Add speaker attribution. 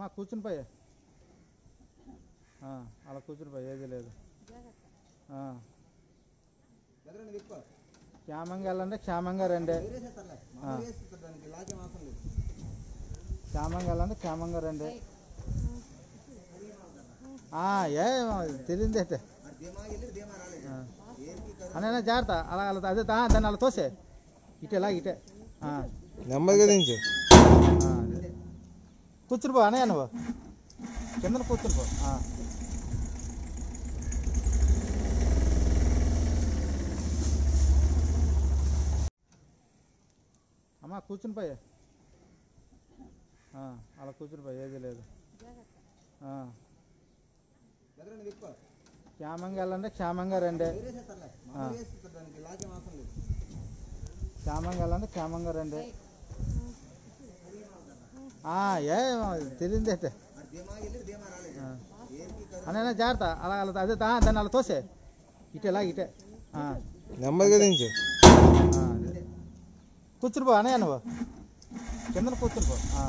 Speaker 1: అమ్మా కూర్చుని పోయే. అలా కూర్చుని పోయి ఏది లేదు. క్షేమంగా వెళ్ళండి క్షేమంగా రండి. క్షేమంగా వెళ్ళండి క్షేమంగా రండి. ఏ తెలియదు అయితే.
Speaker 2: మరి
Speaker 1: జాగ్రత్త. అలా అలా అదే దాన్ని అలా తోసే ఇటే ఇటే. ఆ,
Speaker 3: నెమ్మదిగా దించు.
Speaker 1: కూర్చుని పో అనే నువ్వు కింద కూర్చుని పో అమ్మా కూర్చుని పోయి. అలా కూర్చుని పోయి ఏది లేదు. క్షేమంగా వెళ్ళండి క్షేమంగా రండి. క్షేమంగా వెళ్ళండి క్షేమంగా రండి. ఏ తెలియదు అయితే
Speaker 2: మరి ధీమా వెళ్ళి ధీమా రాలేదు
Speaker 1: ఆ.
Speaker 2: ఏంటి కదా
Speaker 1: అనే జాగ్రత్త అలా అలా అదే దా- దాన్ని అలా తోసే ఇటే లాగి ఇటే ఆ,
Speaker 3: నెమ్మదిగా దించు
Speaker 1: ఆ, అదే. కూర్చుని పో అనే నువ్వు కింద కూర్చుని పో ఆ.